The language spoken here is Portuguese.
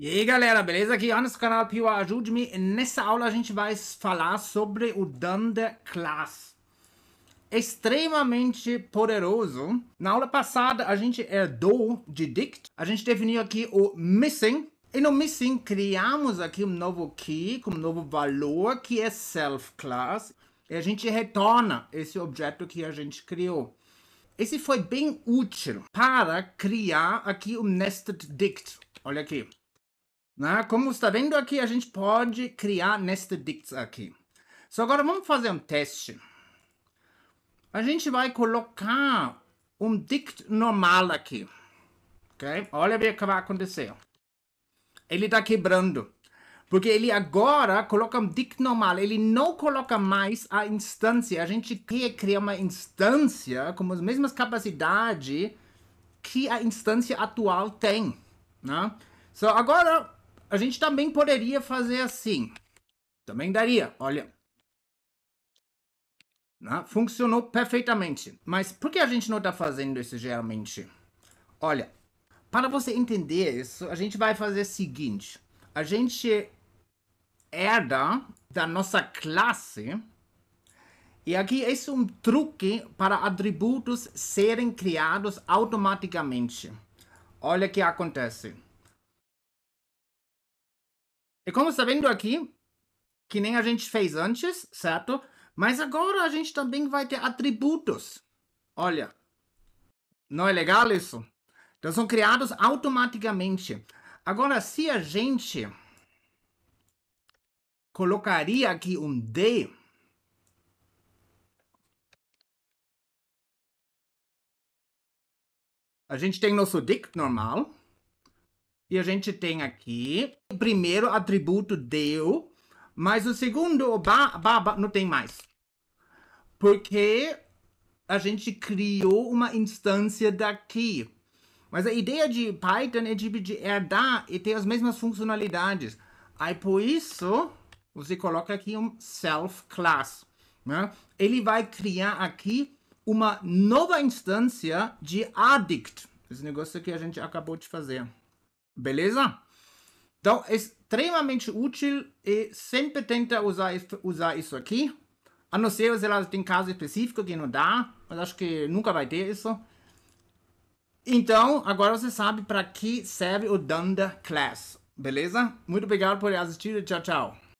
E aí galera, beleza? Aqui no canal Piwa Ajude-me. Nessa aula a gente vai falar sobre o Dunder Class. Extremamente poderoso. Na aula passada a gente herdou de Dict. A gente definiu aqui o Missing. E no Missing criamos aqui um novo key com um novo valor que é Self Class. E a gente retorna esse objeto que a gente criou. Esse foi bem útil para criar aqui um Nested Dict. Olha aqui. Né? Como está vendo aqui, a gente pode criar nested dicts aqui. So, agora vamos fazer um teste. A gente vai colocar um dict normal aqui. Ok? Olha o que vai acontecer. Ele está quebrando. Porque ele agora coloca um dict normal. Ele não coloca mais a instância. A gente quer criar uma instância com as mesmas capacidades que a instância atual tem. Né? So, agora a gente também poderia fazer assim. Também daria, olha. Não, funcionou perfeitamente. Mas por que a gente não está fazendo isso geralmente? Olha, para você entender isso, a gente vai fazer o seguinte. A gente herda da nossa classe. E aqui é um truque para atributos serem criados automaticamente. Olha o que acontece. E como está vendo aqui, que nem a gente fez antes, certo? Mas agora a gente também vai ter atributos. Olha, não é legal isso? Então são criados automaticamente. Agora, se a gente colocaria aqui um D, a gente tem nosso dict normal. E a gente tem aqui o primeiro atributo deu, mas o segundo, o ba, ba, ba, não tem mais. Porque a gente criou uma instância daqui. Mas a ideia de Python é de, de herdar e ter as mesmas funcionalidades. Aí por isso, você coloca aqui um self class. Né? Ele vai criar aqui uma nova instância de addict. Esse negócio que a gente acabou de fazer. Beleza? Então, é extremamente útil e sempre tenta usar, usar isso aqui. A não ser se ela tem caso específico que não dá, mas acho que nunca vai ter isso. Então, agora você sabe para que serve o Dunder Class, beleza? Muito obrigado por assistir e tchau, tchau.